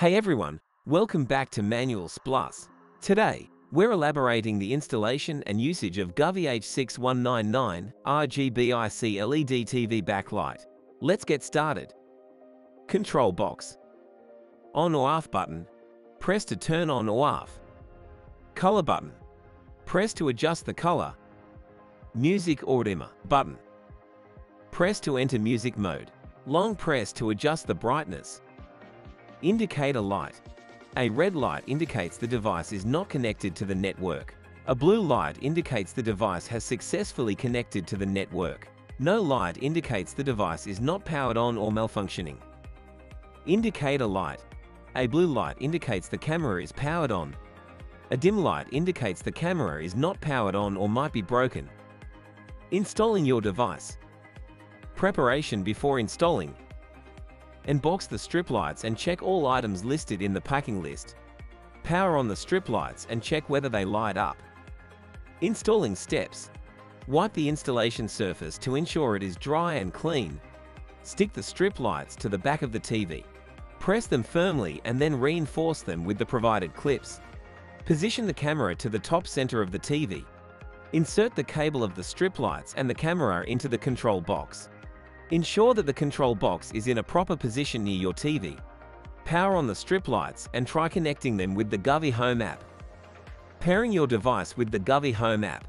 Hey everyone, welcome back to Manuals Plus. Today, we're elaborating the installation and usage of Govee H6199 RGBIC LED TV backlight. Let's get started. Control box. On or off button. Press to turn on or off. Color button. Press to adjust the color. Music or dimmer button. Press to enter music mode. Long press to adjust the brightness. Indicator light. A red light indicates the device is not connected to the network. A blue light indicates the device has successfully connected to the network. No light indicates the device is not powered on or malfunctioning. Indicator light. A blue light indicates the camera is powered on. A dim light indicates the camera is not powered on or might be broken. Installing your device. Preparation before installing. Unbox the strip lights and check all items listed in the packing list. Power on the strip lights and check whether they light up. Installing steps. Wipe the installation surface to ensure it is dry and clean. Stick the strip lights to the back of the TV. Press them firmly and then reinforce them with the provided clips. Position the camera to the top center of the TV. Insert the cable of the strip lights and the camera into the control box. Ensure that the control box is in a proper position near your TV. Power on the strip lights and try connecting them with the Govee Home app. Pairing your device with the Govee Home app.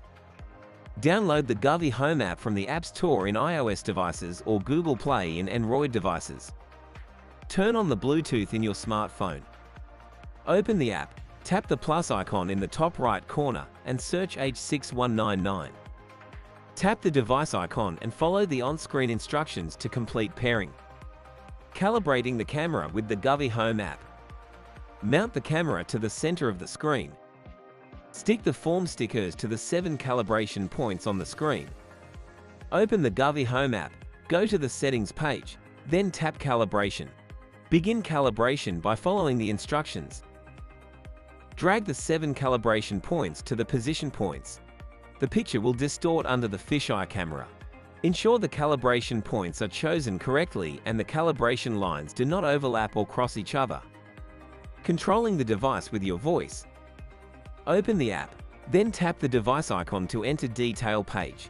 Download the Govee Home app from the App Store in iOS devices or Google Play in Android devices. Turn on the Bluetooth in your smartphone. Open the app, tap the plus icon in the top right corner and search H6199. Tap the device icon and follow the on-screen instructions to complete pairing. Calibrating the camera with the Govee Home app. Mount the camera to the center of the screen. Stick the form stickers to the seven calibration points on the screen. Open the Govee Home app, go to the settings page, then tap calibration. Begin calibration by following the instructions. Drag the seven calibration points to the position points. The picture will distort under the fisheye camera. Ensure the calibration points are chosen correctly and the calibration lines do not overlap or cross each other. Controlling the device with your voice. Open the app, then tap the device icon to enter detail page.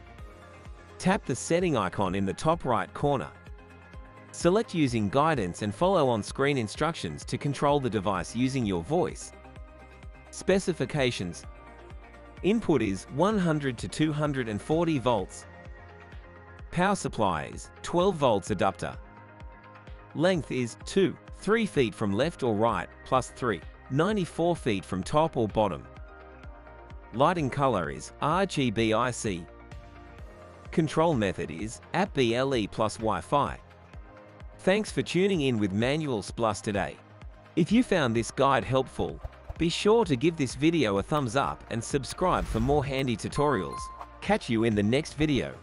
Tap the setting icon in the top right corner. Select using guidance and follow on-screen instructions to control the device using your voice. Specifications Input is 100 to 240 volts. Power supply is 12 volts adapter. Length is 2, 3 feet from left or right, plus 3, 94 feet from top or bottom. Lighting color is RGBIC. Control method is app BLE plus Wi-Fi. Thanks for tuning in with Manuals Plus today. If you found this guide helpful, be sure to give this video a thumbs up and subscribe for more handy tutorials. Catch you in the next video.